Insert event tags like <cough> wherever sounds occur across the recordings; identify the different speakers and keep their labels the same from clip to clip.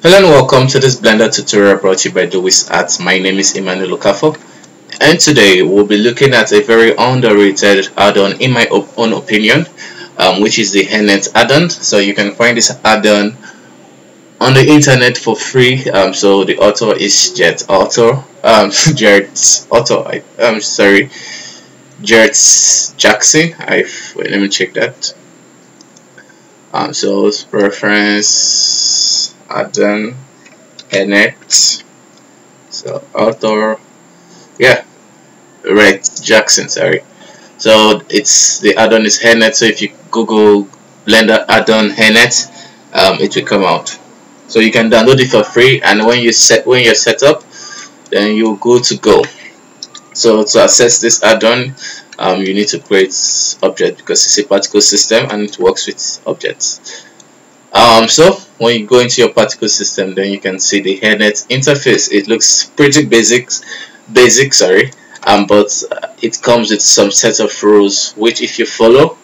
Speaker 1: Hello and welcome to this Blender tutorial brought to you by Luwizart. My name is Emmanuel Okafor and today we'll be looking at a very underrated add-on in my own opinion um, which is the Hairnet add-on. So you can find this add-on on the internet for free. Um, so the author is Jet Author, um, <laughs> Jet Author, I, I'm sorry, Jet Jackson. I wait, let me check that. Um, so preference add-on Hairnet. So author, yeah, right, Jackson. Sorry. So it's the add-on is Hairnet. So if you Google Blender add-on Hairnet, um, it will come out so you can download it for free and when you set when you're set up then you're good to go so to access this add-on um, you need to create object because it's a particle system and it works with objects um, so when you go into your particle system then you can see the hairnet interface. It looks pretty basic basic sorry. Um, but it comes with some set of rules which if you follow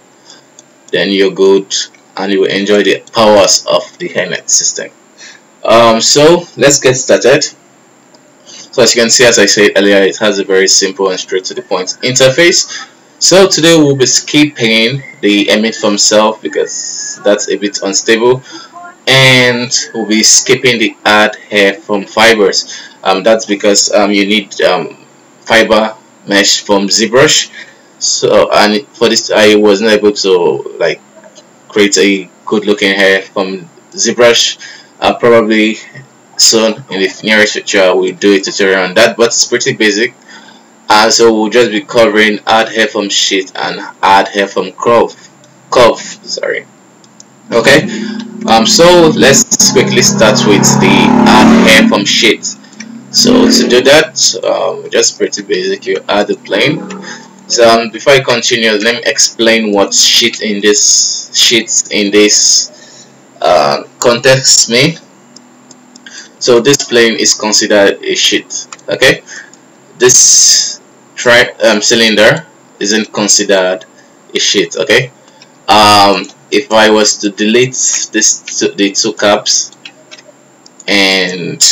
Speaker 1: then you're good and you will enjoy the powers of the hairnet system. Um, so let's get started. So as you can see as I said earlier it has a very simple and straight to the point interface so today we'll be skipping the emit from self because that's a bit unstable. And we'll be skipping the add hair from fibers. Um, that's because um, you need um, fiber mesh from ZBrush. So and for this I wasn't able to like create a good looking hair from ZBrush. Uh, probably soon in the nearest future we'll do a tutorial on that but it's pretty basic and so we'll just be covering add hair from sheet and add hair from curve. Curve sorry. Okay? Um so let's quickly start with the add hair from sheet so to do that um, just pretty basic you add the plane so um, before I continue let me explain what sheet in this sheet in this uh, context me so this plane is considered a sheet okay? This tri um, cylinder isn't considered a sheet okay? Um, if I was to delete this the two caps and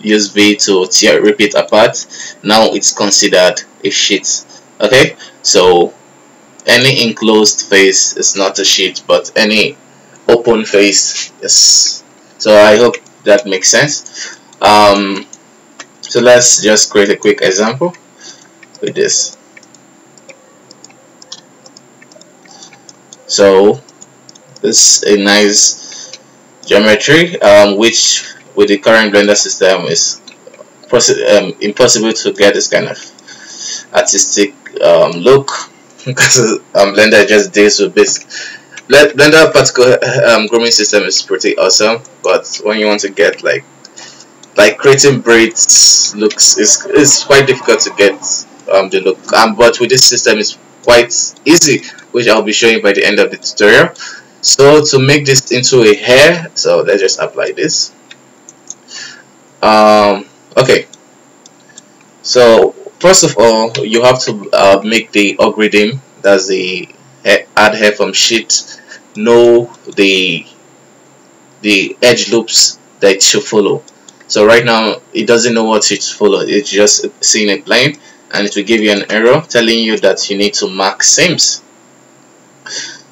Speaker 1: use V to tear rip it apart now it's considered a sheet okay? So any enclosed face is not a sheet but any open face yes. So I hope that makes sense. Um, so let's just create a quick example with this. So this is a nice geometry um, which with the current blender system is um, impossible to get this kind of artistic um, look. <laughs> Because um, blender just deals with this. Blender particle um, grooming system is pretty awesome, but when you want to get like like creating braids looks is is quite difficult to get um, the look. Um, but with this system, it's quite easy, which I'll be showing by the end of the tutorial. So to make this into a hair, so let's just apply this. Um, okay. So first of all, you have to uh, make the algorithm. That's the add hair from sheet know the the edge loops that it should follow so right now it doesn't know what it should follow it's just seeing a plane and it will give you an error telling you that you need to mark seams.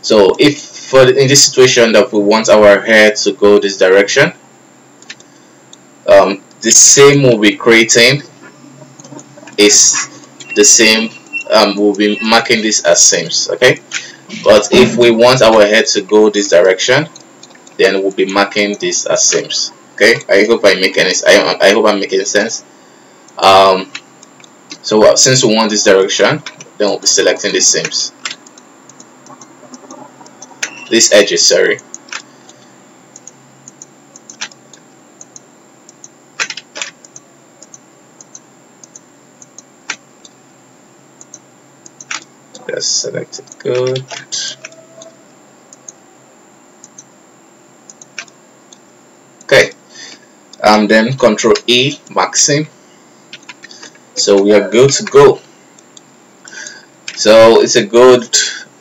Speaker 1: So if for in this situation that we want our hair to go this direction um, the same we'll be creating is the same um, we'll be marking this as seams okay? But if we want our head to go this direction then we'll be marking this as seams okay? I hope I make any I, I hope I'm making sense. Um, so uh, since we want this direction then we'll be selecting the seams. This edges sorry. Just select it. Good. Okay. And then control E maxing so we are good to go so it's a good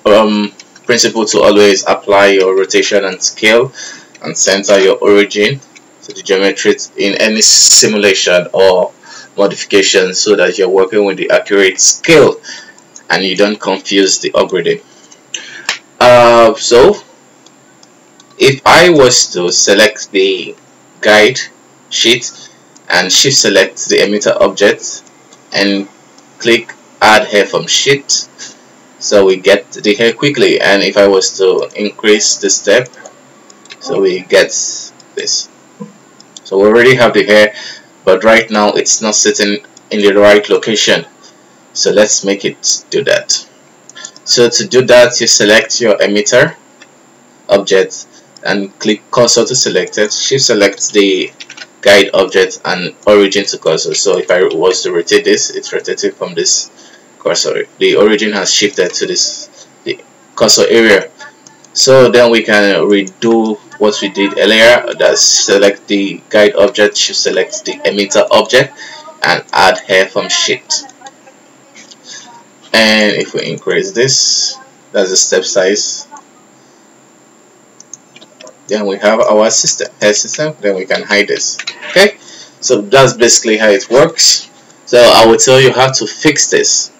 Speaker 1: um, principle to always apply your rotation and scale and center your origin to the geometry in any simulation or modification so that you're working with the accurate scale and you don't confuse the algorithm. Uh, so if I was to select the guide sheet and shift select the emitter object and click add hair from sheet. So we get the hair quickly. And if I was to increase the step so we get this. So we already have the hair but right now it's not sitting in the right location. So let's make it do that. So to do that you select your emitter object and click cursor to select it. Shift select the guide object and origin to cursor. So if I was to rotate this it's rotated from this cursor. The origin has shifted to this the cursor area. So then we can redo what we did earlier that's select the guide object shift select the emitter object and add hair from shift. and if we increase this that's the step size then we have our system hair system. Then we can hide this. Okay? So that's basically how it works. So I will tell you how to fix this.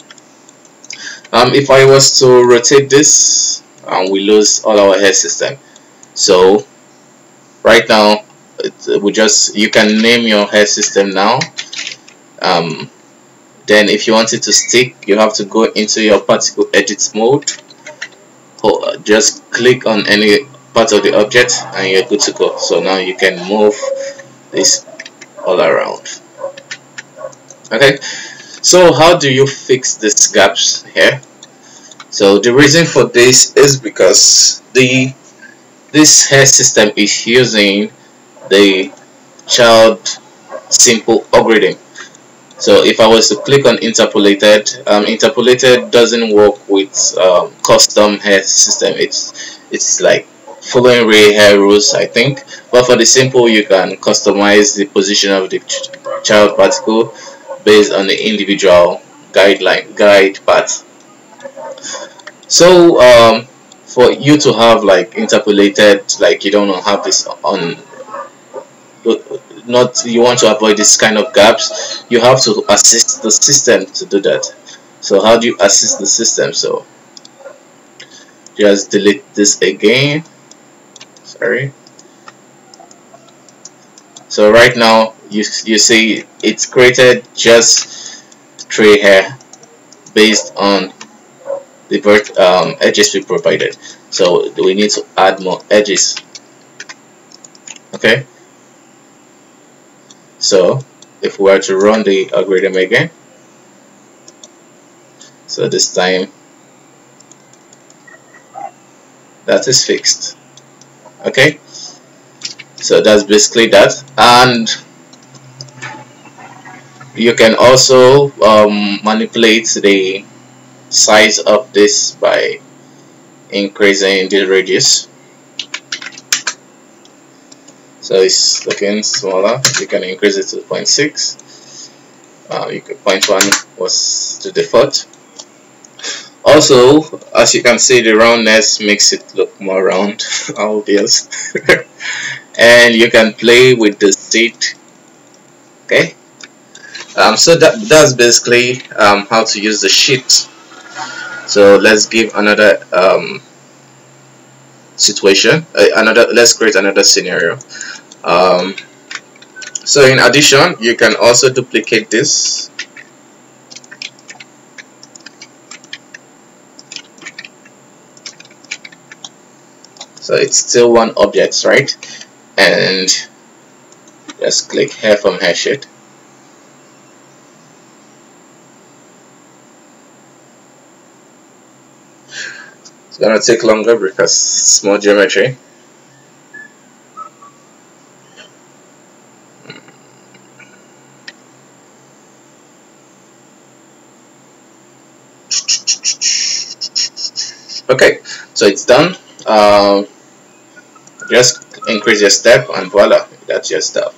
Speaker 1: Um, if I was to rotate this and we lose all our hair system. So right now it, we just you can name your hair system now. Um, then if you want it to stick you have to go into your particle edit mode. Just click on any part of the object and you're good to go. So now you can move this all around. Okay? So how do you fix these gaps here? So the reason for this is because the this hair system is using the child simple algorithm so if I was to click on interpolated um, interpolated doesn't work with um, custom hair system. It's it's like following ray hair rules I think. But for the simple you can customize the position of the ch child particle based on the individual guideline guide path. So um, for you to have like interpolated like you don't have this on not you want to avoid this kind of gaps you have to assist the system to do that. So how do you assist the system? So just delete this again so right now you, you see it's created just three here based on the vert um, edges we provided. So we need to add more edges. Okay? So if we were to run the algorithm again so this time that is fixed okay? So that's basically that. And you can also um, manipulate the size of this by increasing the radius. So it's looking smaller. You can increase it to 0.6 uh, you can 0.1 was the default also as you can see the roundness makes it look more round <laughs> obvious. <laughs> And you can play with the seat. Okay? Um, so that that's basically um, how to use the sheet. So let's give another um, situation uh, another let's create another scenario. Um, so in addition you can also duplicate this so it's still one object right and just click here from hair sheet It's gonna take longer because it's more geometry. Okay, so it's done. Um, just increase your step and voila, that's your stuff.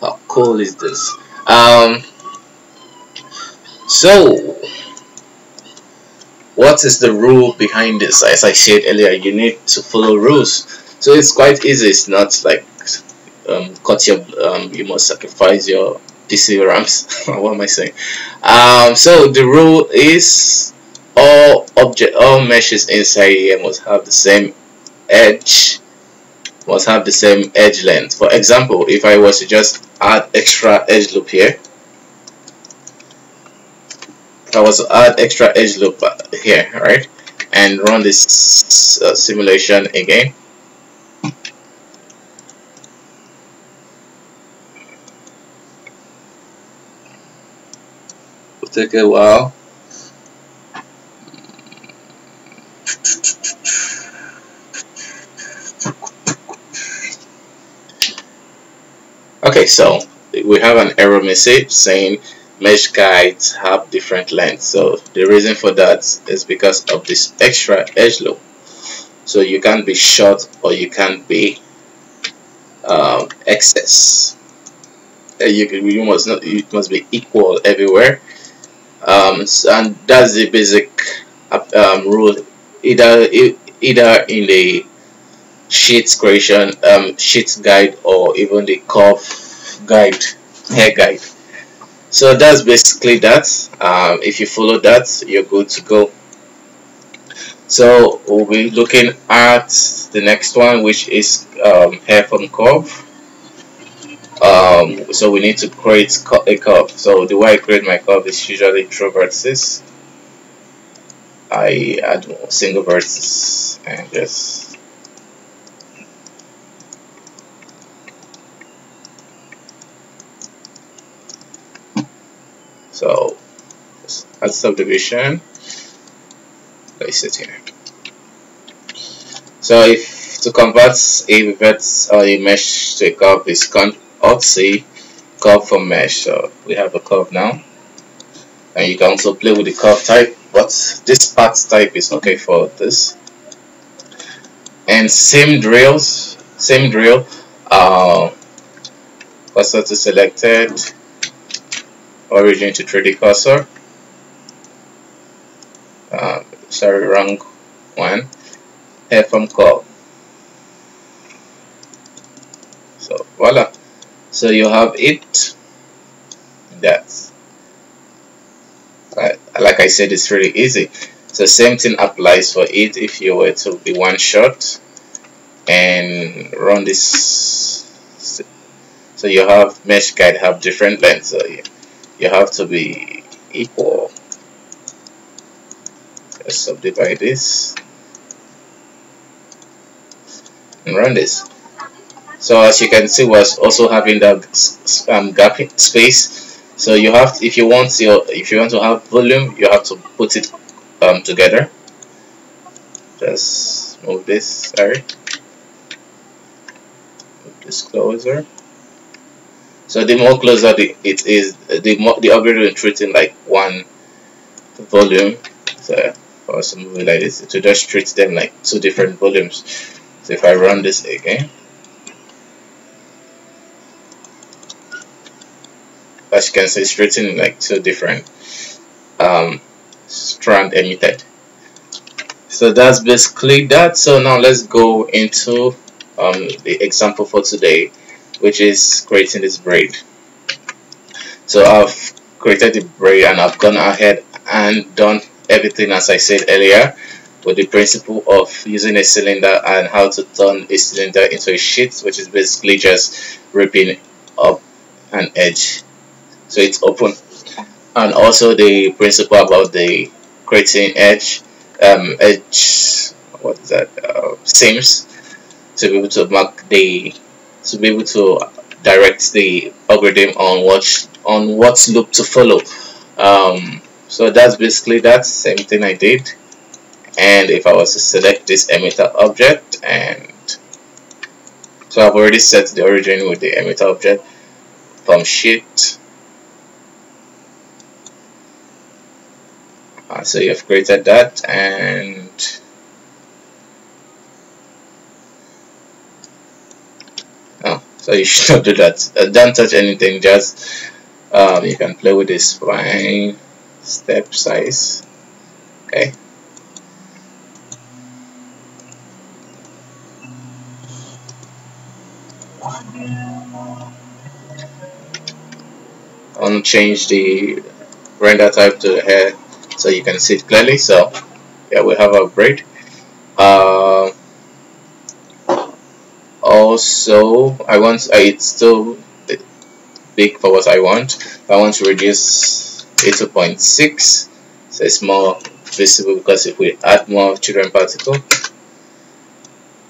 Speaker 1: How cool is this? Um, so what is the rule behind this? As I said earlier you need to follow rules. So it's quite easy. It's not like um, cut your um, you must sacrifice your PC RAMs <laughs> what am I saying? Um, so the rule is all object all meshes inside here must have the same edge must have the same edge length. For example if I was to just add extra edge loop here I was to add extra edge loop here right and run this uh, simulation again will take a while okay so we have an error message saying mesh guides have different lengths. So the reason for that is because of this extra edge loop. So you can't be short or you can't be um, excess. Uh, you, you must not it must be equal everywhere. Um, and that's the basic um, rule either either in the sheets creation um, sheet guide or even the curve guide hair guide. So that's basically that. Um, if you follow that you're good to go. So we'll be looking at the next one which is um, hair from curve. Um, so we need to create a curve. So the way I create my curve is usually through vertices I add single vertices and just So add subdivision, place it here. So if to convert a vert or a mesh to a curve is con Alt C curve from mesh. So we have a curve now. And you can also play with the curve type, but this path type is okay for this. And same drills, same drill. Uh, cursor to selected, origin to 3D cursor. Uh, sorry, wrong one. from curve. So voila. So you have it. That's. Like I said, it's really easy. So same thing applies for it if you were to be one shot and run this. So you have mesh guide have different lengths. So you have to be equal let's subdivide this and run this so as you can see we're also having that um, gap space so you have to, if you want your if you want to have volume you have to put it um, together just move this sorry move this closer so the more closer the, it is, the more the algorithm is treating like one volume. So for some movie like this, it will just treat them like two different volumes. So if I run this again, as you can see, it's treating like two different um, strand emitted. So that's basically that. So now let's go into um, the example for today which is creating this braid so I've created the braid and I've gone ahead and done everything as I said earlier with the principle of using a cylinder and how to turn a cylinder into a sheet which is basically just ripping up an edge so it's open. And also the principle about the creating edge um, edge what is that uh, seams to be able to mark the to be able to direct the algorithm on what on what loop to follow. Um, so that's basically that same thing I did. And if I was to select this emitter object and so I've already set the origin with the emitter object from sheet uh, so you've created that and oh so you <laughs> should not do that. Uh, don't touch anything just um, you can play with this spline step size. Okay. I want to change the render type to hair so you can see it clearly. So yeah we have our braid uh, also I want uh, it's still big for what I want. I want to reduce it to 0.6 so it's more visible because if we add more children particle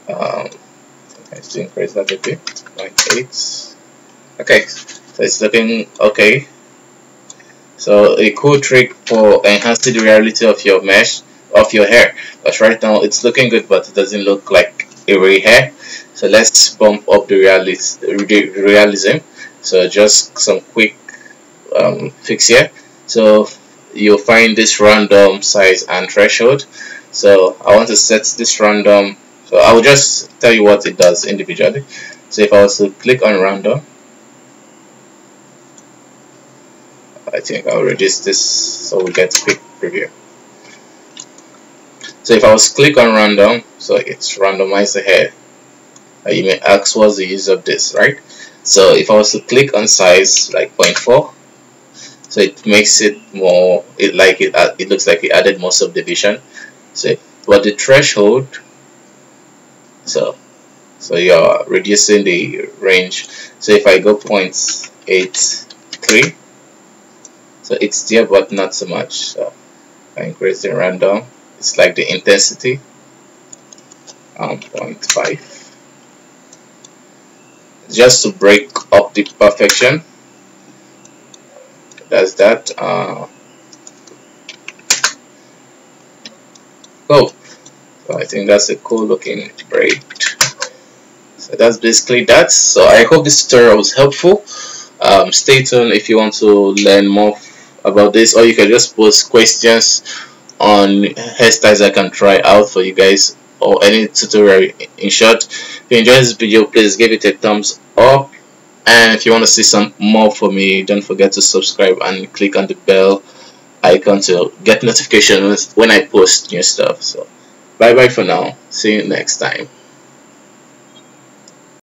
Speaker 1: um, let's increase that a bit 0.8 okay so it's looking okay so a cool trick for enhancing the reality of your mesh of your hair. Because right now it's looking good but it doesn't look like a real hair. So let's bump up the realism. So just some quick um, fix here. So you'll find this random size and threshold. So I want to set this random so I will just tell you what it does individually. So if I was to click on random I think I'll reduce this so we get a quick preview. So if I was click on random, so it's randomized. Uh, you may ask what's the use of this, right? So if I was to click on size like 0.4, so it makes it more, it like it, uh, it looks like it added more subdivision. So but the threshold, so so you're reducing the range. So if I go 0.83, so it's there but not so much so. I increase the random it's like the intensity. Um, 0.5 just to break up the perfection. That's that uh, oh so I think that's a cool looking braid so that's basically that. So I hope this tutorial was helpful. Um, stay tuned if you want to learn more about this or you can just post questions on hairstyles I can try out for you guys or any tutorial. In short if you enjoyed this video please give it a thumbs up. And if you want to see some more from me don't forget to subscribe and click on the bell icon to get notifications when I post new stuff. So bye bye for now. See you next time